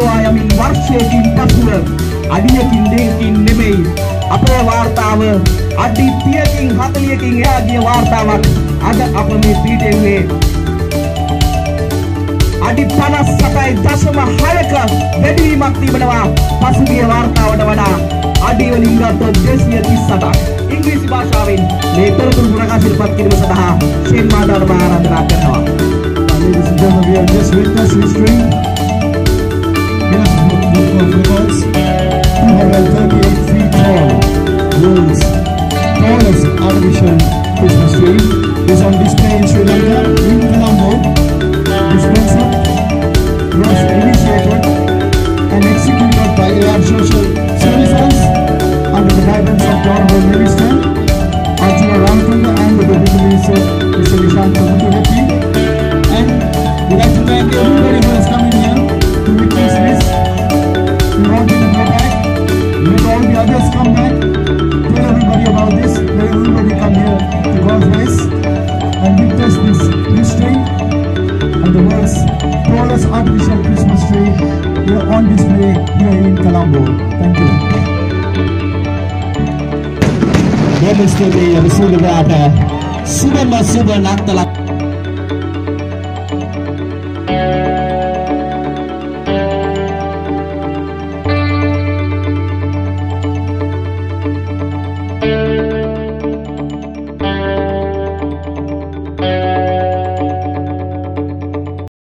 වාර්තාව අභිබවා යමින් වර්ෂයකින් පසුව අඩියකින් දෙකකින් නෙමෙයි. අපේ වාර්තාව අඩි 30කින් 40කින් එහා ගිය වාර්තාවක්. අද අප මේ පීඨයේ අඩි 57යි දශම 6ක වැඩිවීමක් තිබෙනවා පසුගිය වාර්තාවට වඩා. අඩි වලින් ගත්තොත් 238ක් ඉංග්‍රීසි භාෂාවෙන් මේ තොරතුරු ප්‍රකාශ ඉදිරිපත් කිරීම සඳහා ෂේන් මාදාව ආරාධනා කරනවා. Ladies and gentlemen, we have just witnessed history. John Minister, Arjuna Ranatunga and the Deputy Minister, Mr. Nishant Kamutu and we'd like to thank everybody who has come in here to witness this. We want you to go back, let all the others come back, tell everybody about this, let everybody come here to Galle Face and witness this history and the world's tallest artificial Christmas tree here on display here in Colombo. Thank you. எமிஸ்டரி சூடுதாக சுபம சுப நாட்களாக